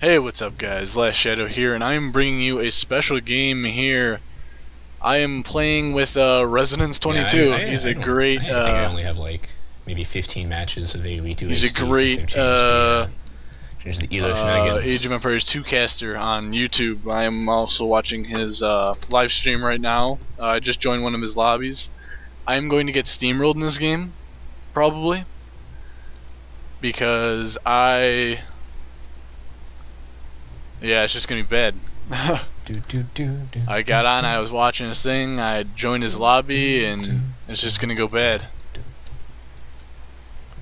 Hey, what's up guys? Last Shadow here, and I am bringing you a special game here. I am playing with uh, Resonance 22. Yeah, I- I- he's I a great, I think I uh, only have like maybe 15 matches of AoE 2 he's a HD since they've great, changed the, uh, changed the Elo uh, shenanigans. Age of Empires 2 caster on YouTube. I am also watching his uh, live stream right now. Uh, I just joined one of his lobbies. I am going to get steamrolled in this game, probably, because I, yeah, it's just gonna be bad. Do, do, do, do, I got on, I was watching his thing, I joined his lobby, and it's just gonna go bad.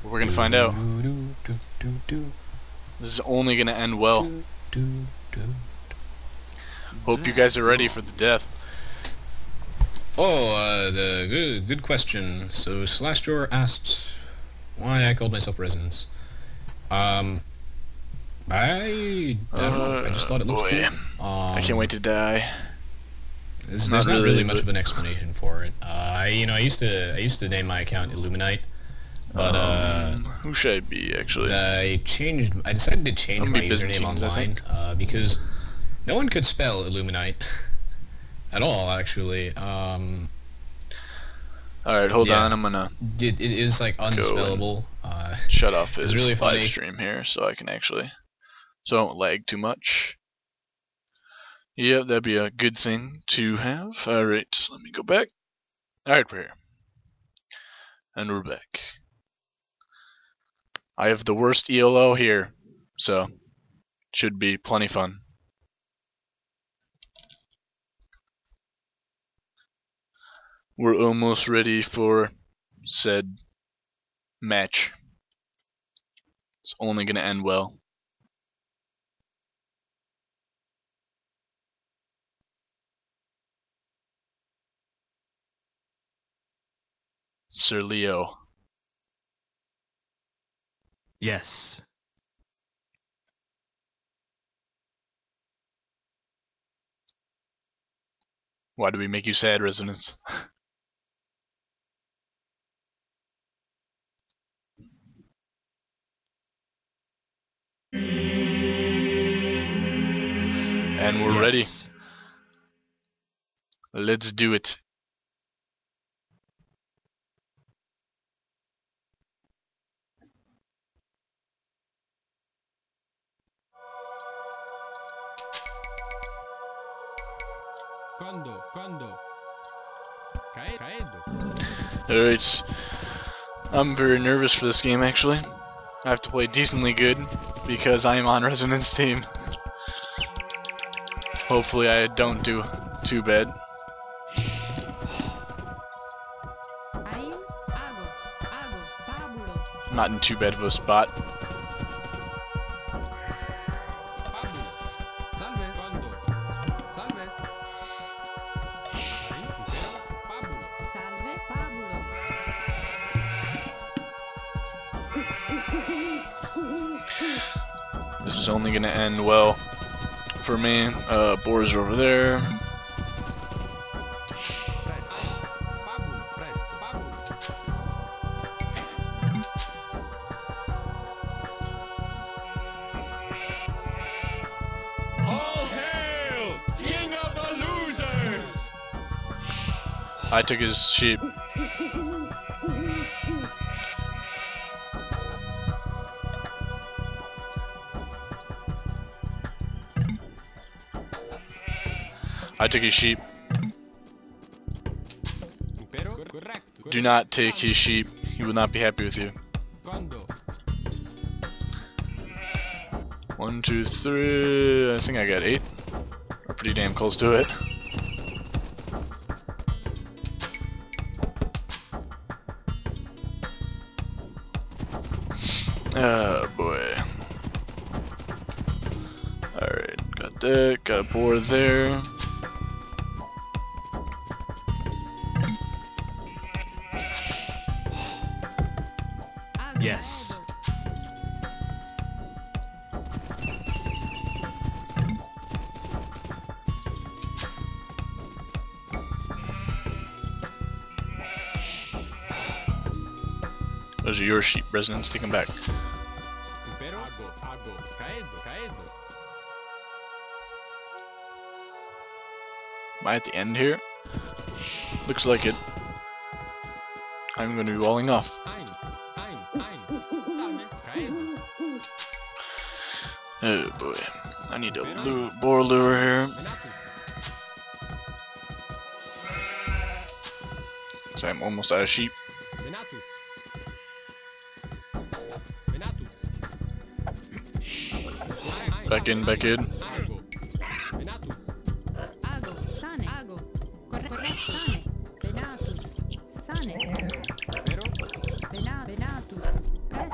We're gonna find out. This is only gonna end well. Hope you guys are ready for the death. Oh, uh, the good, good question. So Celestior asked why I called myself Resonance. Um, I, I don't know. I just thought it looked Uh, boy. cool. Um, I can't wait to die. There's, Not there's not really, really much of an explanation for it. Uh, I, you know, I used to, I used to name my account Illuminite, but uh, Um, who should I be actually? I changed. I decided to change my username online uh, because no one could spell Illuminite at all. Actually, um, Alright, hold yeah. on, I'm gonna it, it is like unspellable. Uh, shut off his really live funny. stream here so I can actually so I don't lag too much. Yeah, that'd be a good thing to have. Alright, let me go back. Alright, we're here. And we're back. I have the worst ELO here, so should be plenty fun. We're almost ready for said match. It's only going to end well. Sir Leo. Yes. Why do we make you sad, Resonance? and we're ready. Let's do it. Quando? Quando? Cae- Alright. I'm very nervous for this game actually. I have to play decently good because I am on Resonance team. Hopefully I don't do too bad. Aí, água, água, Pablo. I'm not in too bad of a spot. Only gonna end well for me. Uh, Boars are over there. I took his sheep. I took his sheep. Do not take his sheep. He will not be happy with you. One, two, three. I think I got eight. We're pretty damn close to it. Oh boy. Alright, got that, got a board there. sheep resonance to come back. Am I at the end here? Looks like it. I'm going to be walling off. Oh boy. I need a lure, boar lure here. So I'm almost out of sheep.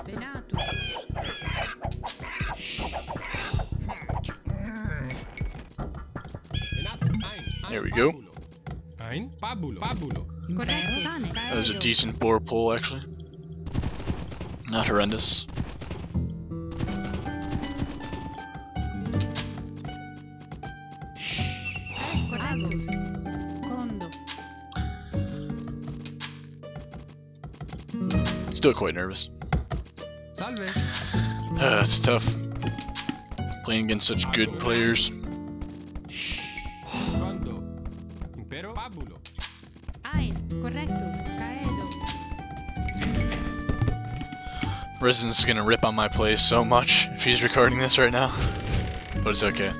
Venatus. Ein, ein. There we go. That was a decent boar pull, actually. Not horrendous. Still quite nervous. Uh, it's tough. Playing against such good players. Resident's gonna rip on my play so much if he's recording this right now. But it's okay.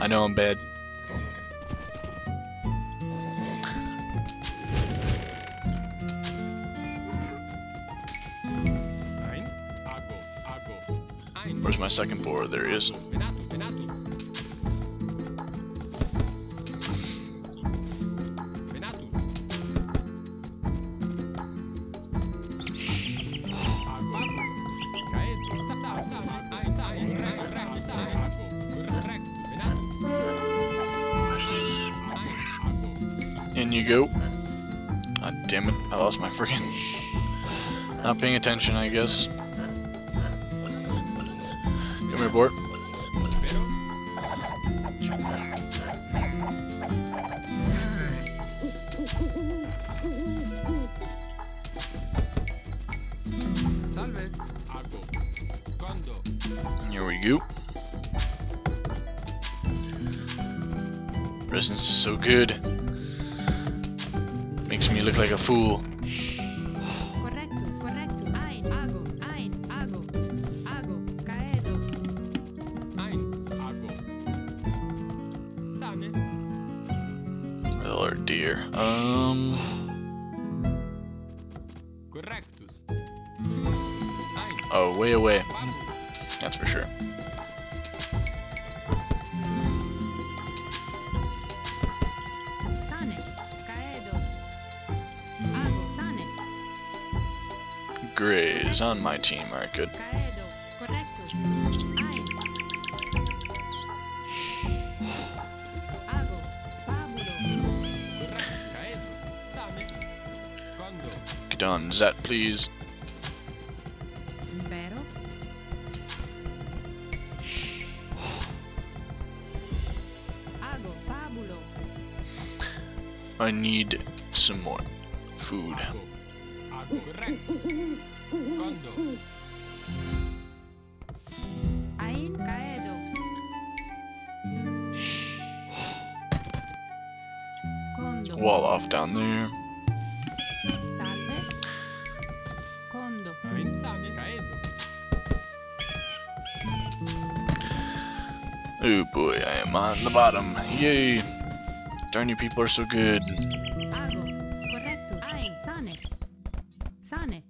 I know I'm bad. Ago. Correcto. Venatus. Ein. Ago. In you go. God damn it, I lost my freaking. Not paying attention, I guess. Ago. Condo. Here we go. Residence is so good. Dear. Um, Correctus. Oh, way away. That's for sure. Sane. Caedo. Ago. Sane. Gray is on my team. Alright, good. Get on Zat, please. Impero. Ago. Pabulo. I need some more food. Bottom. Yay! Darn you people are so good. Ago. Correctus. Ein. Sane. Sane.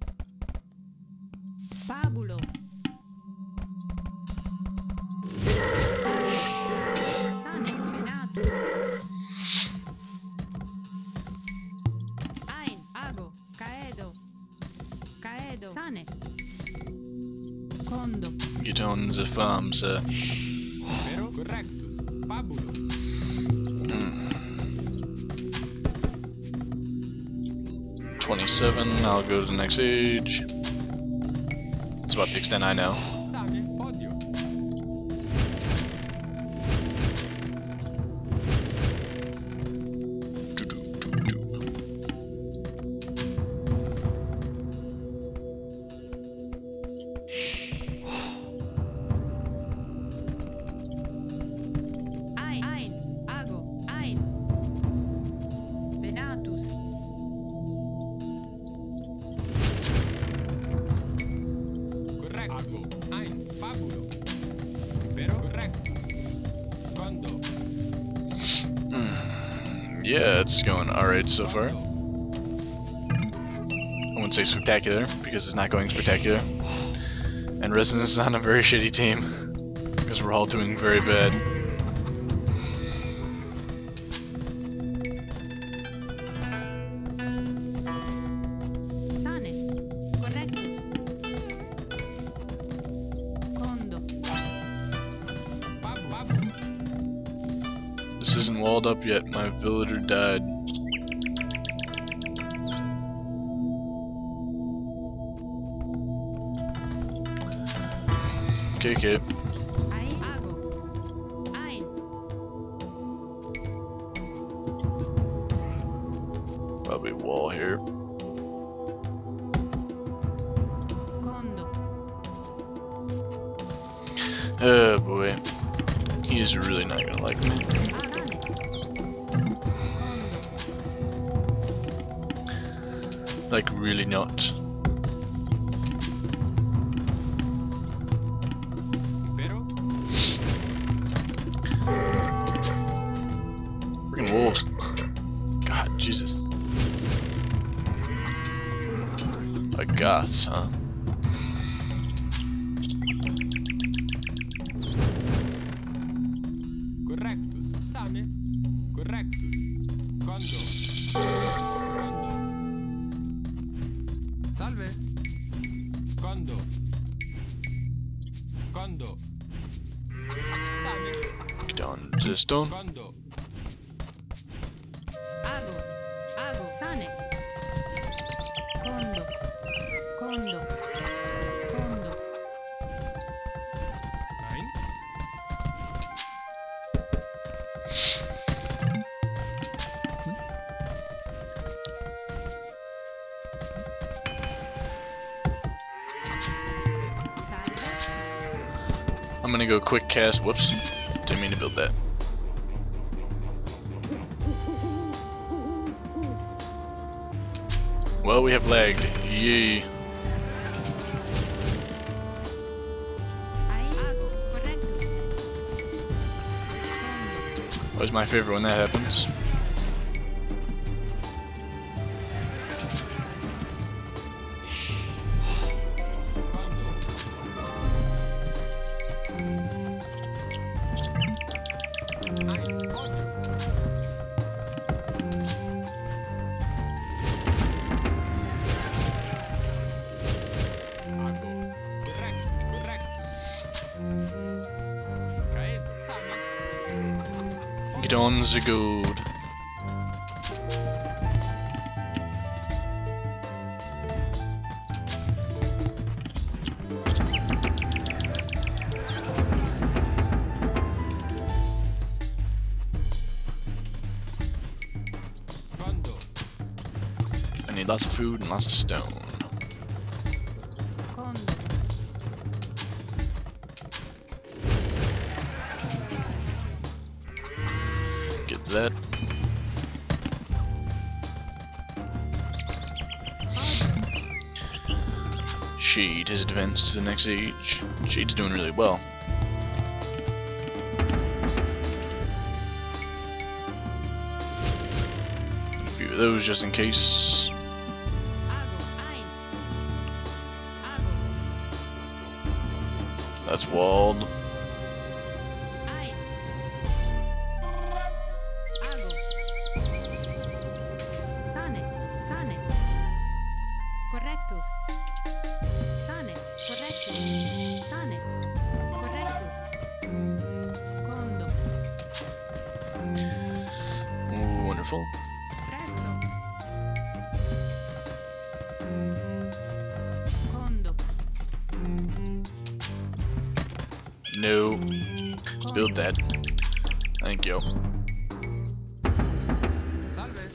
Pabulo. Sane. Venatus. Ein. Ago. Caedo. Caedo. Sane. Condo. Get on the farm, sir. Uh. Twenty-seven. I'll go to the next age. It's about the extent I know. So far. I wouldn't say spectacular, because it's not going spectacular. And Resonance is on a very shitty team, because we're all doing very bad. Sane. Correctus. Condo. Fab fabulo. This isn't walled up yet, my villager died. Okay, okay. I guess, huh? correctus. Sane. Correctus. Condo. Condo. Salve. Condo. Condo. Down to the stone. Condo. Go quick cast. Whoops. Didn't mean to build that. Well, we have lagged. Condo. Always my favorite when that happens. Gold. I need lots of food and lots of stone. Advanced to the next age. Shade's doing really well. A few of those just in case. That's walled. Thank you. Salve.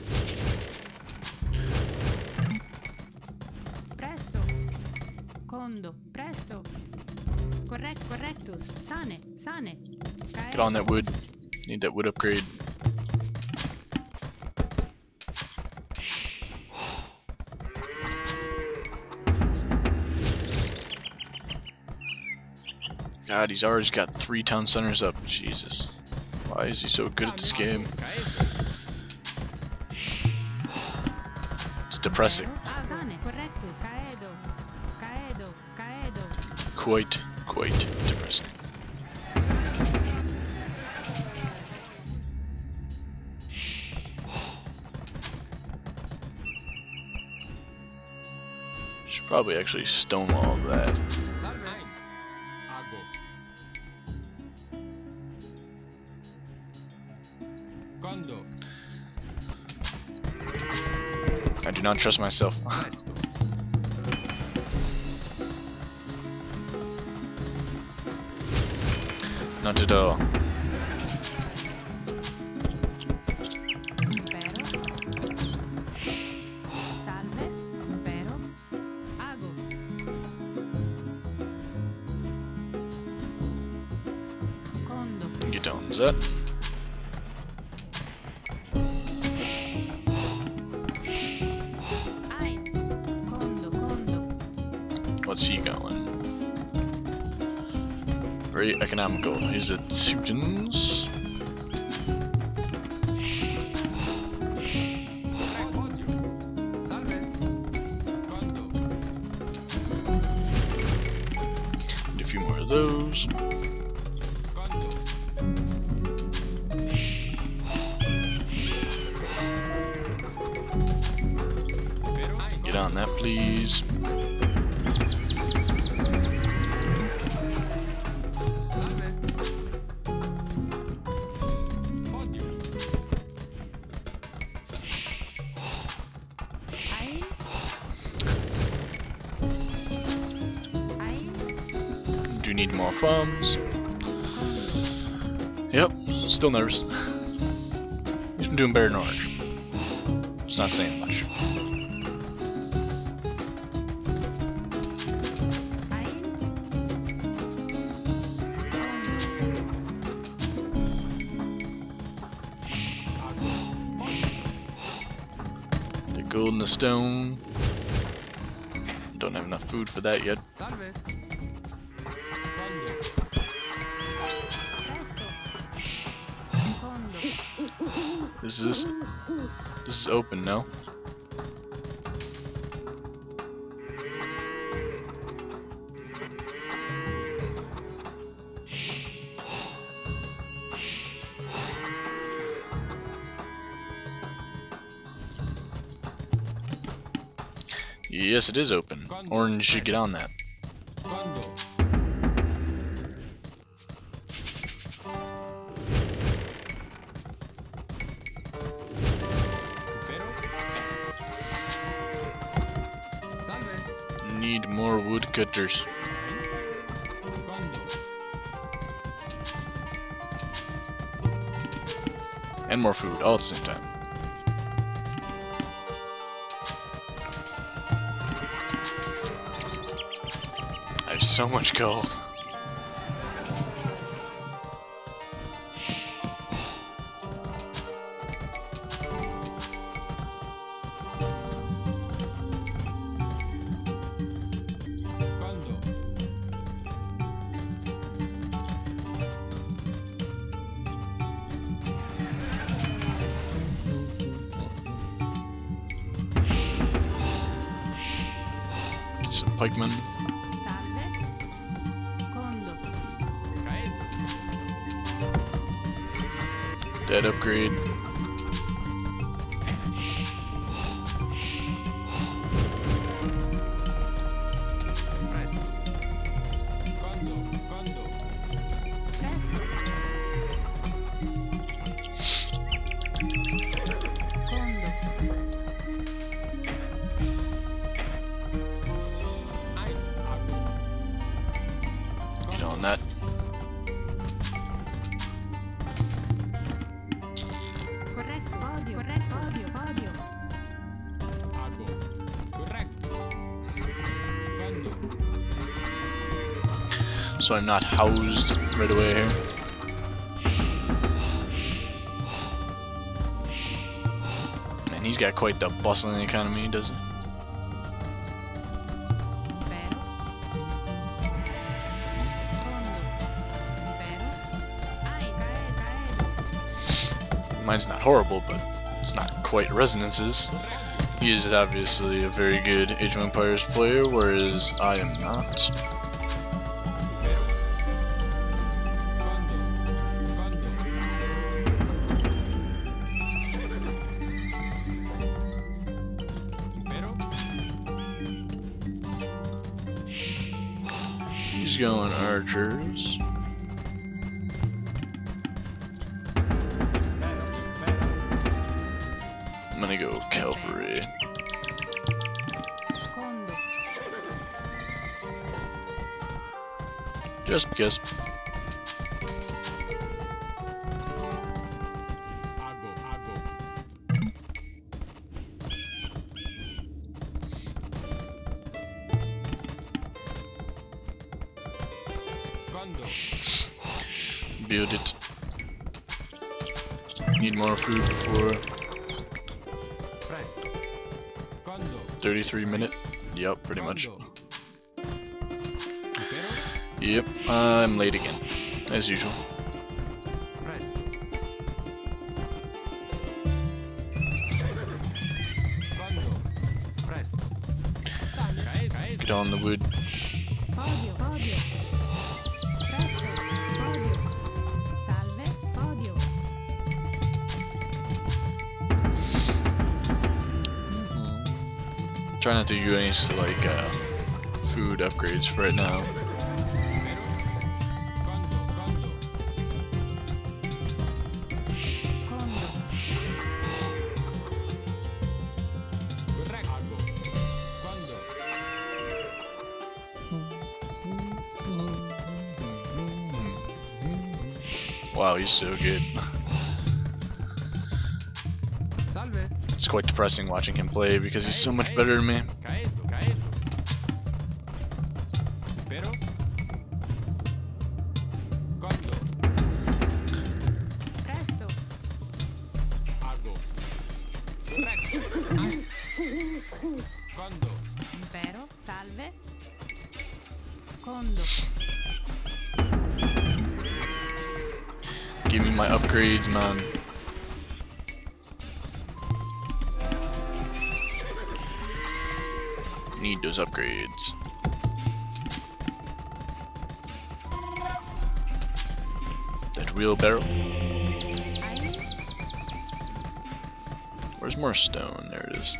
Presto. Condo. Presto. Correct. Correctus. Sane. Sane. Get on that wood. Need that wood upgrade. God, he's already got three town centers up. Jesus. Why is he so good at this game? It's depressing. Quite, quite depressing. Should probably actually stonewall that. Do not trust myself. Not at all. Impero. Salve. Impero. Ago. Condo. Get on that. Economical. Podio. Salve. Condo. Need a few more of those. Get on that, please. Farms. Yep, still nervous. He's been doing better than Orange. It's not saying much. The gold and the stone. Don't have enough food for that yet. Condo. This is this is open no? Yes, it is open. Orange should get on that. Need more woodcutters. And more food, all at the same time. I have so much gold. so I'm not housed right away here. Man, he's got quite the bustling economy, doesn't he? mine's not horrible, but it's not quite resonances. He is obviously a very good Age of Empires player, whereas I am not. I'm gonna go cavalry. Just because. Build it. Need more food before 33 minute. Yep, pretty much. Yep, I'm late again, as usual. To do any like uh, food upgrades right now. Wow, he's so good. It's quite depressing watching him play because he's so much better than me. Need those upgrades. That wheelbarrow. Where's more stone? There it is.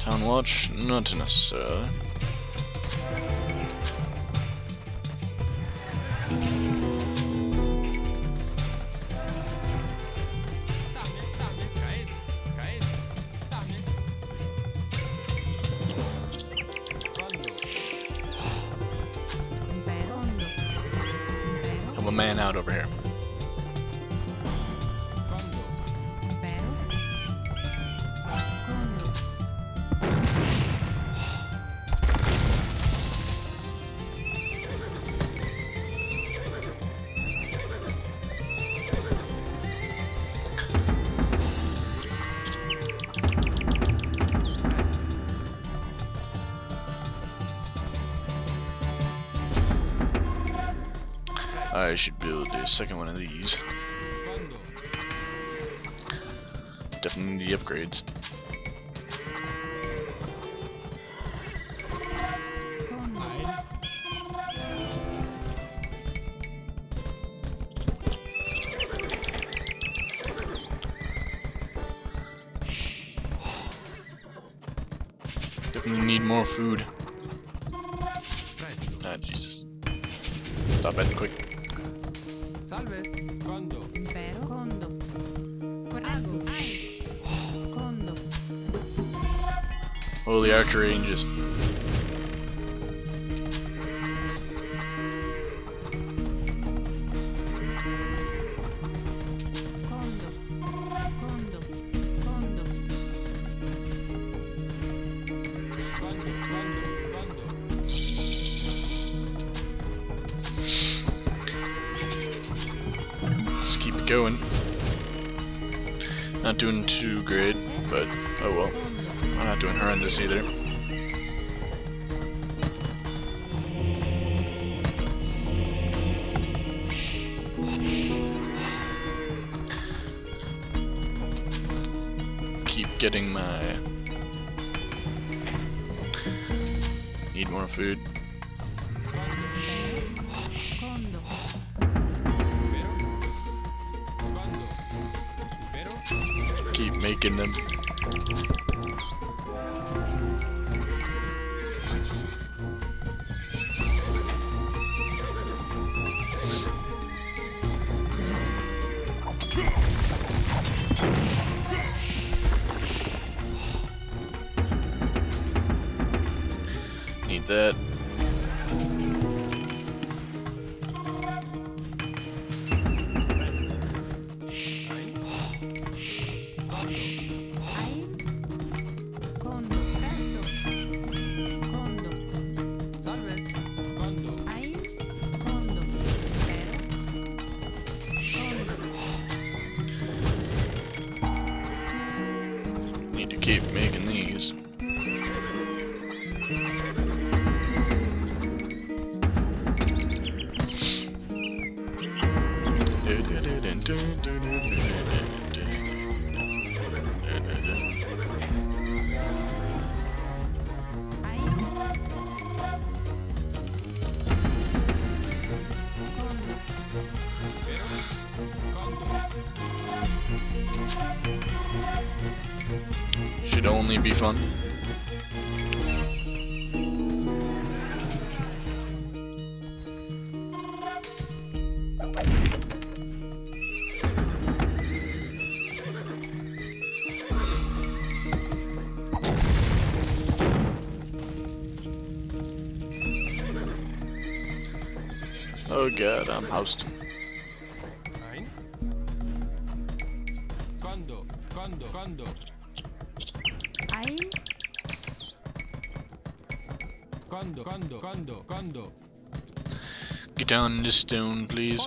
Town watch? Not necessarily. Man out over here. Second one of these. Definitely need the upgrades. Definitely need more food. Holy archer ranges. Secondo. horrendous either. Keep getting my... Need more food. That. Oh god, I'm housed. Ein. Quando? Quando? Quando? Ein. Quando? Quando? Quando? Quando? Get down this stone, please.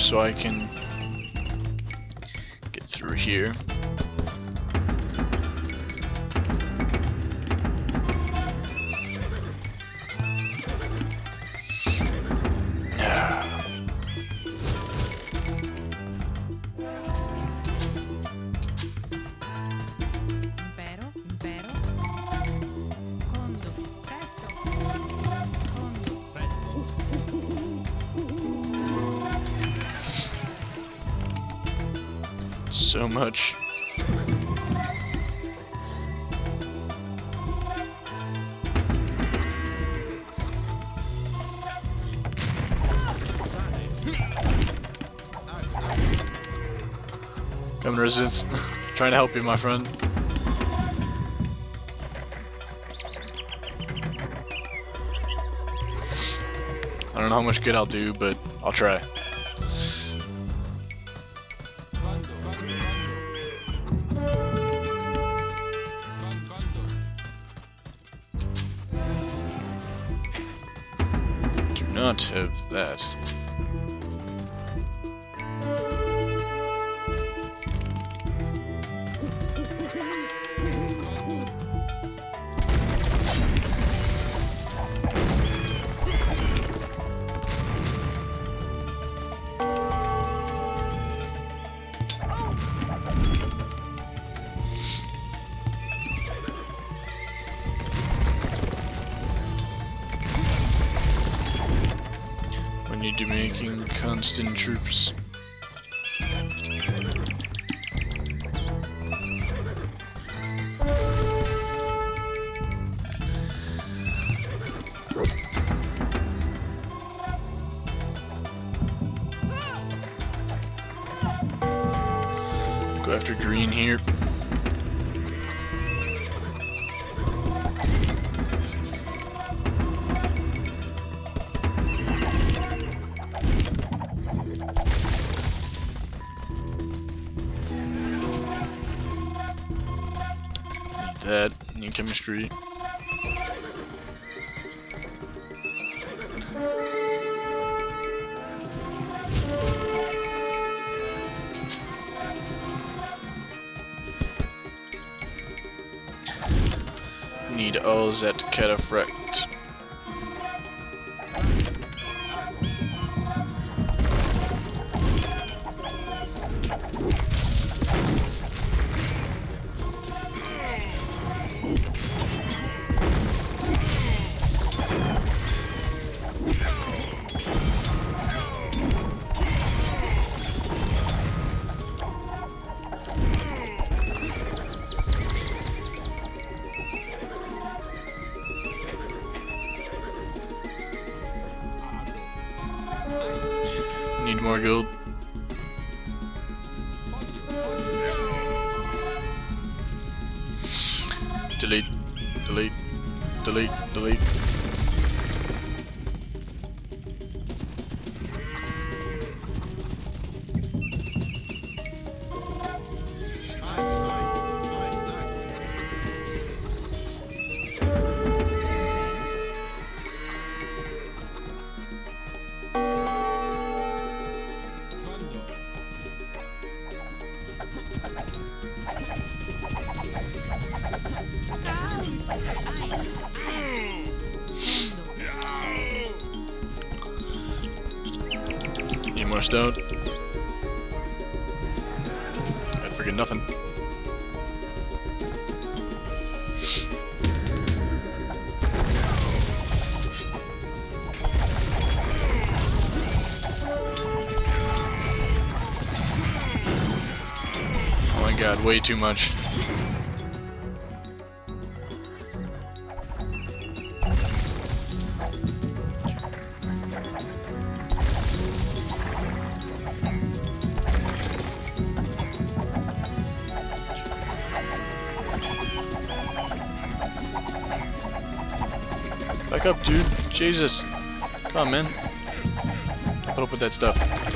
So I can get through here. Much. Coming resistance. Trying to help you, my friend. I don't know how much good I'll do, but I'll try. That. After green here. That. Need chemistry. Need all Delete, delete, delete, delete. Too much. Back up, dude. Jesus. Come on, man. Put up with that stuff.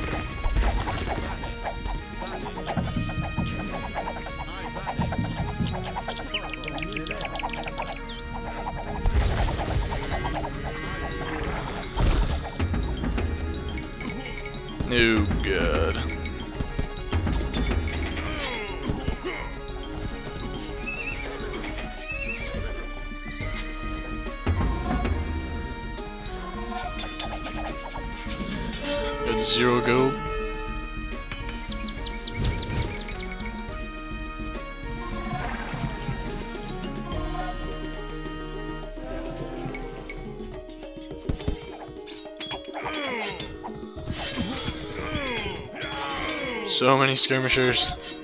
Skirmishers.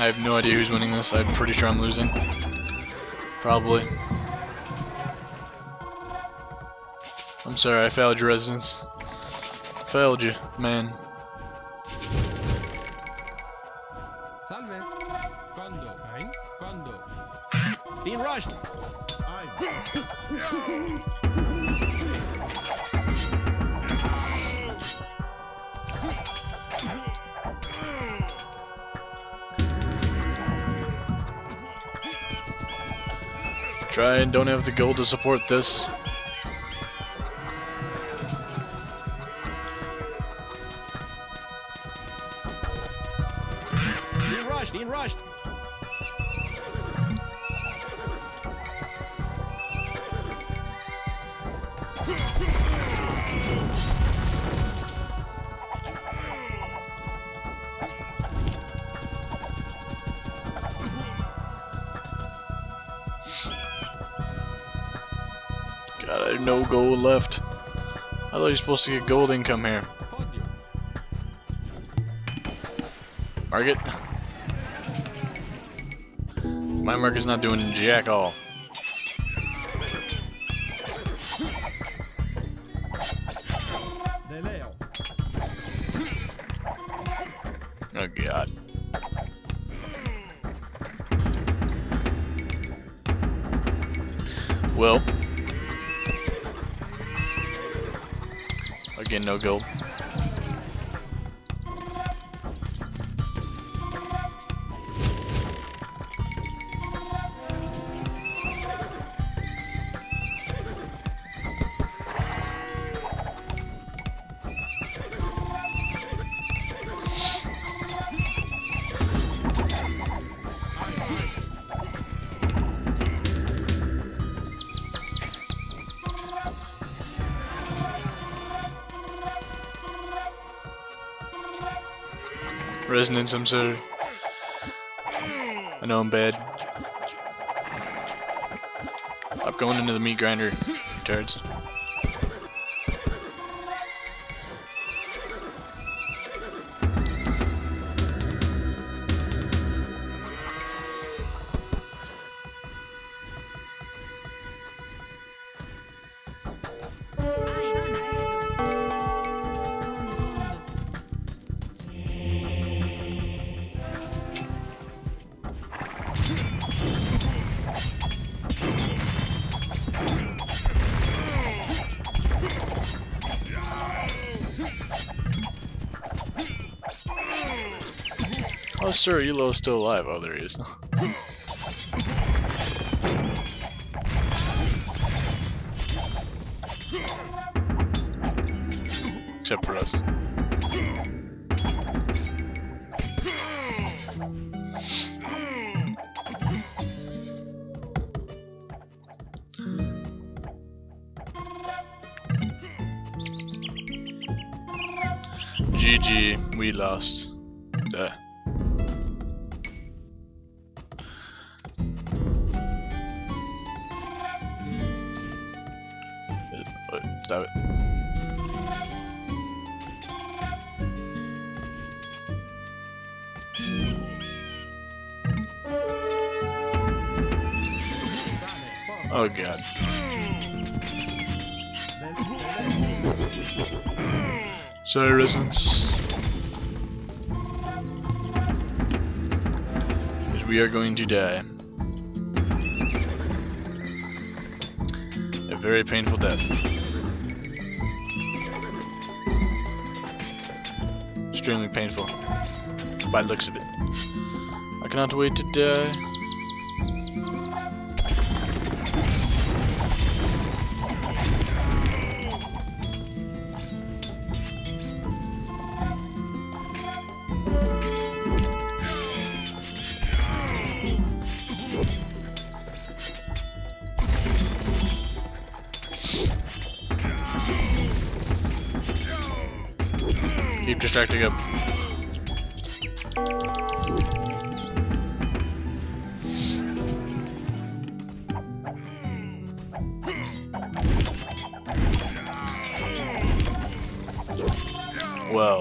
I have no idea who's winning this. I'm pretty sure I'm losing. Probably. I'm sorry, I failed your Resonance. Failed you, man. Try and don't have the gold to support this. You're supposed to get gold income here. Market. My market's not doing jack all. Oh god. Well. Again, no gold. Resonance, I'm sorry. I know I'm bad. I'm going into the meat grinder, retards. Oh, sir, Elo's still alive. Oh, there he is. Sorry, Resonance. Because we are going to die. A very painful death. Extremely painful. By the looks of it. I cannot wait to die. Well,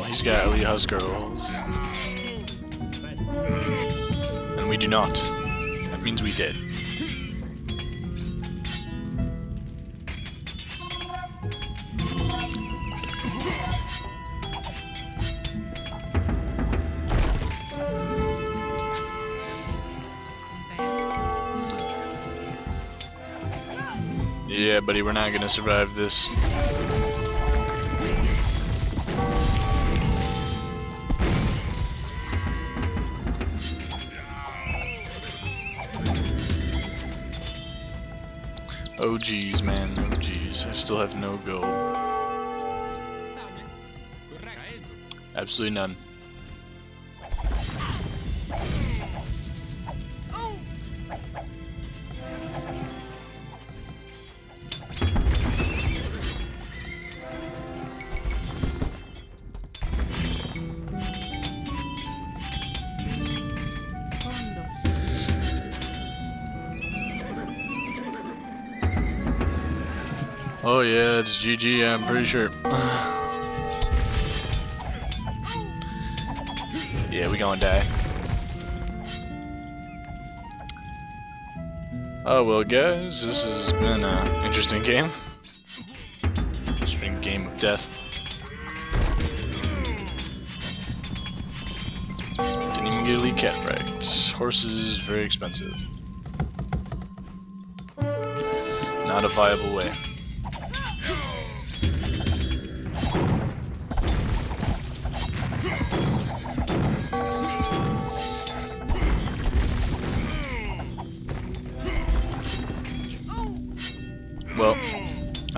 he's got Elite Huskarls. And we do not. That means we did. Yeah, buddy, we're not gonna survive this. Oh geez, man. Oh geez. I still have no gold. Absolutely none. GG, I'm pretty sure. yeah, we gonna die. Oh well guys, this has been an interesting game. Interesting game of death. Didn't even get Elite Cat right. Horses, very expensive. Not a viable way.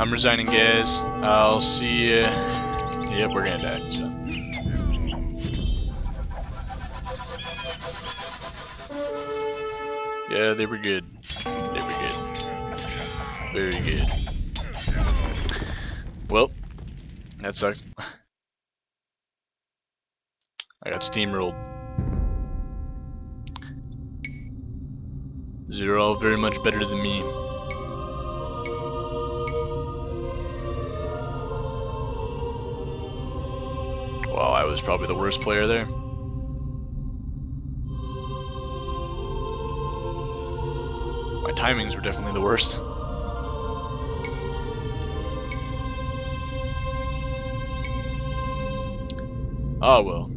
I'm resigning, guys. I'll see you. Yep, we're gonna die. So. Yeah, they were good. They were good. Very good. Well, that sucked. I got steamrolled. They're all very much better than me. Was probably the worst player there. My timings were definitely the worst. Oh well.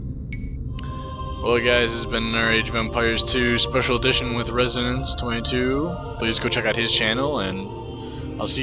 Well guys, this has been our Age of Empires 2 special edition with Resonance 22. Please go check out his channel and I'll see you guys